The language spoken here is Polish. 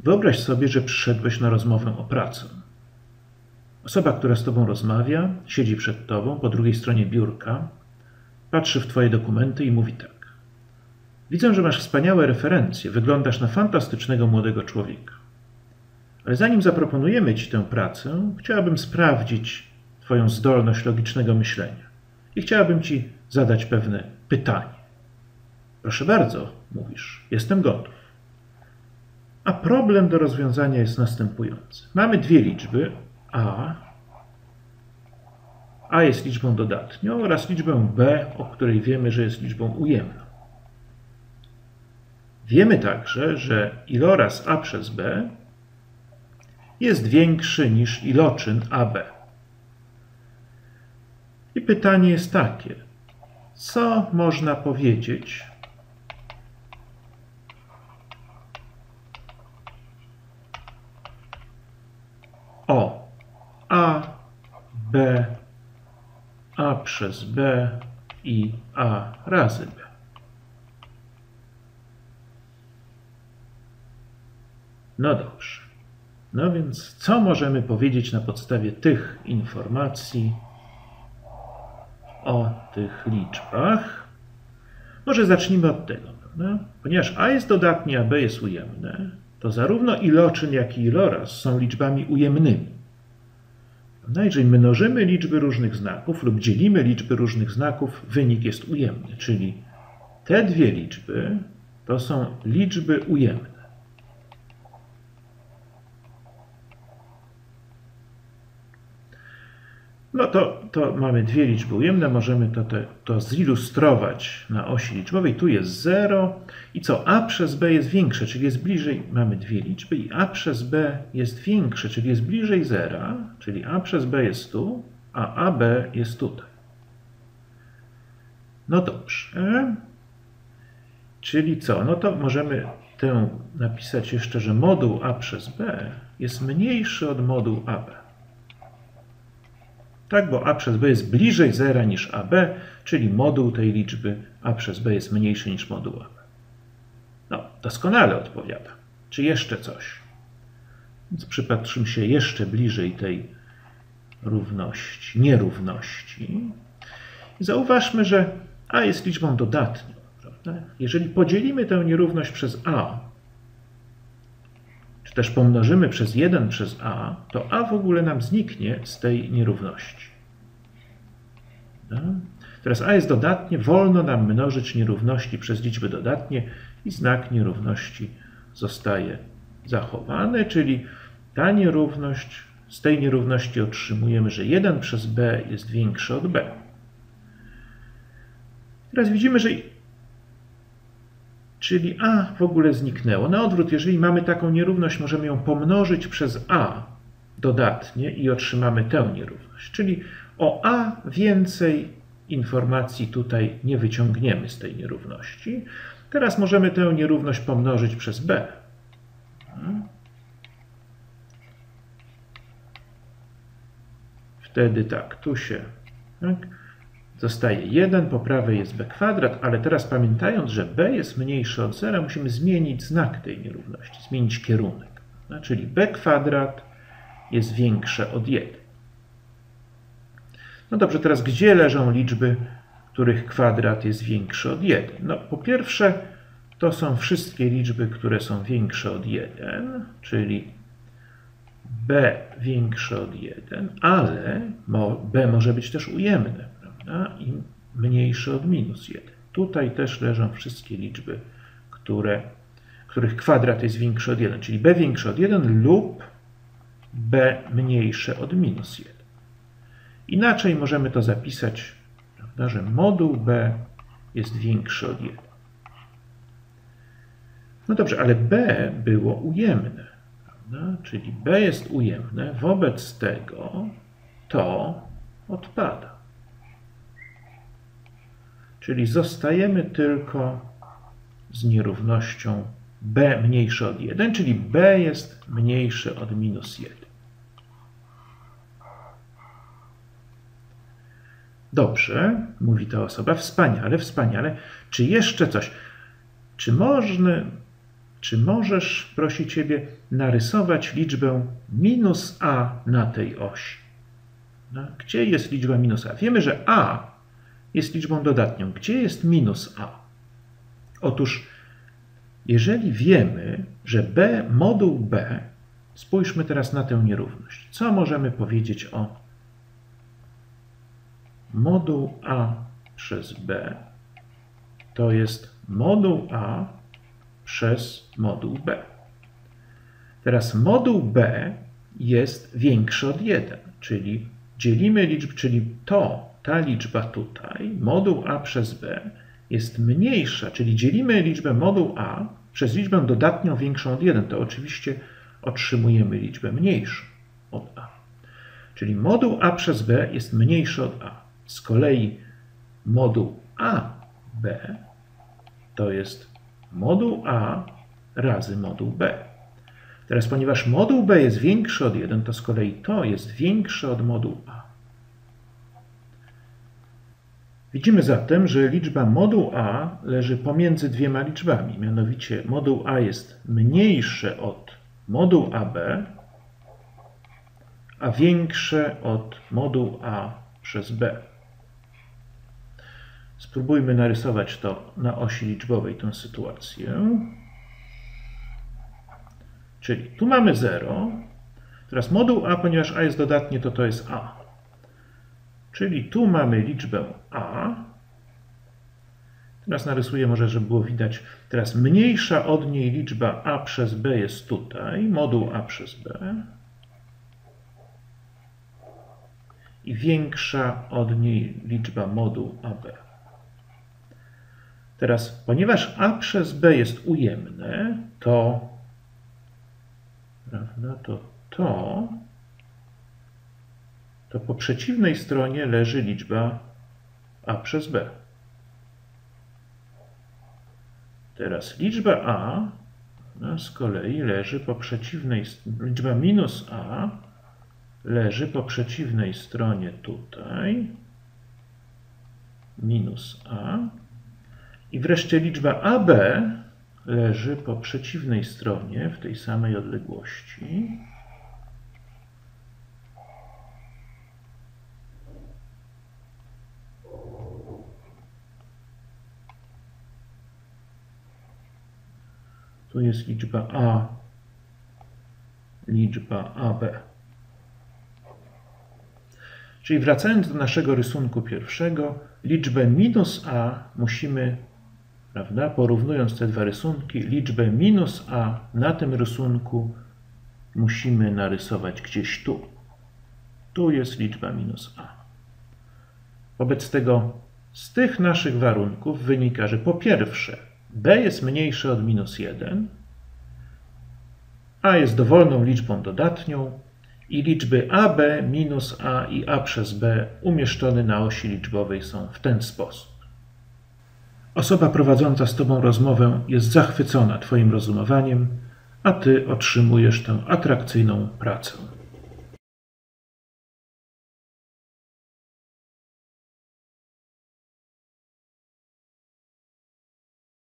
Wyobraź sobie, że przyszedłeś na rozmowę o pracę. Osoba, która z tobą rozmawia, siedzi przed tobą po drugiej stronie biurka, patrzy w twoje dokumenty i mówi tak. Widzę, że masz wspaniałe referencje, wyglądasz na fantastycznego młodego człowieka. Ale zanim zaproponujemy ci tę pracę, chciałabym sprawdzić twoją zdolność logicznego myślenia i chciałabym ci zadać pewne pytanie. Proszę bardzo, mówisz, jestem gotów. A problem do rozwiązania jest następujący. Mamy dwie liczby a. A jest liczbą dodatnią oraz liczbę b, o której wiemy, że jest liczbą ujemną. Wiemy także, że iloraz a przez b jest większy niż iloczyn ab. I pytanie jest takie, co można powiedzieć o a, b, a przez b i a razy b. No dobrze. No więc co możemy powiedzieć na podstawie tych informacji o tych liczbach? Może zacznijmy od tego, prawda? Ponieważ a jest dodatnie, a b jest ujemne, to zarówno iloczyn, jak i iloraz są liczbami ujemnymi. No, jeżeli mnożymy liczby różnych znaków lub dzielimy liczby różnych znaków, wynik jest ujemny, czyli te dwie liczby to są liczby ujemne. No to, to mamy dwie liczby ujemne, możemy to, to, to zilustrować na osi liczbowej. Tu jest 0 i co? a przez b jest większe, czyli jest bliżej, mamy dwie liczby i a przez b jest większe, czyli jest bliżej 0, czyli a przez b jest tu, a ab jest tutaj. No dobrze. Czyli co? No to możemy tę napisać jeszcze, że moduł a przez b jest mniejszy od modułu ab. Tak, bo a przez b jest bliżej zera niż ab, czyli moduł tej liczby a przez b jest mniejszy niż moduł ab. No, doskonale odpowiada. Czy jeszcze coś? Więc przypatrzymy się jeszcze bliżej tej równości, nierówności. Zauważmy, że a jest liczbą dodatnią. Prawda? Jeżeli podzielimy tę nierówność przez a, też pomnożymy przez 1 przez a, to a w ogóle nam zniknie z tej nierówności. No. Teraz a jest dodatnie, wolno nam mnożyć nierówności przez liczby dodatnie i znak nierówności zostaje zachowany, czyli ta nierówność, z tej nierówności otrzymujemy, że 1 przez b jest większy od b. Teraz widzimy, że Czyli a w ogóle zniknęło. Na odwrót, jeżeli mamy taką nierówność, możemy ją pomnożyć przez a dodatnie i otrzymamy tę nierówność. Czyli o a więcej informacji tutaj nie wyciągniemy z tej nierówności. Teraz możemy tę nierówność pomnożyć przez b. Wtedy tak, tu się tak, Zostaje 1, po prawej jest b kwadrat, ale teraz pamiętając, że b jest mniejsze od zera, musimy zmienić znak tej nierówności, zmienić kierunek. No, czyli b kwadrat jest większe od 1. No dobrze, teraz gdzie leżą liczby, których kwadrat jest większy od 1? No po pierwsze, to są wszystkie liczby, które są większe od 1, czyli b większe od 1, ale b może być też ujemne a i mniejszy od minus 1. Tutaj też leżą wszystkie liczby, które, których kwadrat jest większy od 1, czyli b większe od 1 lub b mniejsze od minus 1. Inaczej możemy to zapisać, prawda, że moduł b jest większy od 1. No dobrze, ale b było ujemne, czyli b jest ujemne, wobec tego to odpada. Czyli zostajemy tylko z nierównością b mniejsze od 1, czyli b jest mniejsze od minus 1. Dobrze, mówi ta osoba, wspaniale, wspaniale. Czy jeszcze coś? Czy można, czy możesz, prosi Ciebie, narysować liczbę minus a na tej osi? No, gdzie jest liczba minus a? Wiemy, że a jest liczbą dodatnią. Gdzie jest minus a? Otóż, jeżeli wiemy, że b moduł b, spójrzmy teraz na tę nierówność. Co możemy powiedzieć o moduł a przez b? To jest moduł a przez moduł b. Teraz moduł b jest większy od 1, czyli dzielimy liczbę, czyli to, ta liczba tutaj, moduł a przez b jest mniejsza, czyli dzielimy liczbę moduł a przez liczbę dodatnią większą od 1, to oczywiście otrzymujemy liczbę mniejszą od a. Czyli moduł a przez b jest mniejszy od a. Z kolei moduł a b to jest moduł a razy moduł b. Teraz, ponieważ moduł b jest większy od 1, to z kolei to jest większe od moduł a. Widzimy zatem, że liczba moduł a leży pomiędzy dwiema liczbami, mianowicie moduł a jest mniejsze od moduł ab, a większe od moduł a przez b. Spróbujmy narysować to na osi liczbowej, tę sytuację. Czyli tu mamy 0. Teraz moduł a, ponieważ a jest dodatnie, to to jest a. Czyli tu mamy liczbę a. Teraz narysuję może, żeby było widać. Teraz mniejsza od niej liczba a przez b jest tutaj, moduł a przez b. I większa od niej liczba moduł ab. Teraz, ponieważ a przez b jest ujemne, to, prawda, to to, to po przeciwnej stronie leży liczba a przez b. Teraz liczba a no, z kolei leży po przeciwnej, liczba minus a leży po przeciwnej stronie tutaj, minus a, i wreszcie liczba AB leży po przeciwnej stronie w tej samej odległości. Tu jest liczba A, liczba AB. Czyli wracając do naszego rysunku pierwszego, liczbę minus a musimy prawda? Porównując te dwa rysunki, liczbę minus a na tym rysunku musimy narysować gdzieś tu. Tu jest liczba minus a. Wobec tego z tych naszych warunków wynika, że po pierwsze b jest mniejsze od minus 1, a jest dowolną liczbą dodatnią i liczby ab, minus a i a przez b umieszczone na osi liczbowej są w ten sposób. Osoba prowadząca z Tobą rozmowę jest zachwycona Twoim rozumowaniem, a Ty otrzymujesz tę atrakcyjną pracę.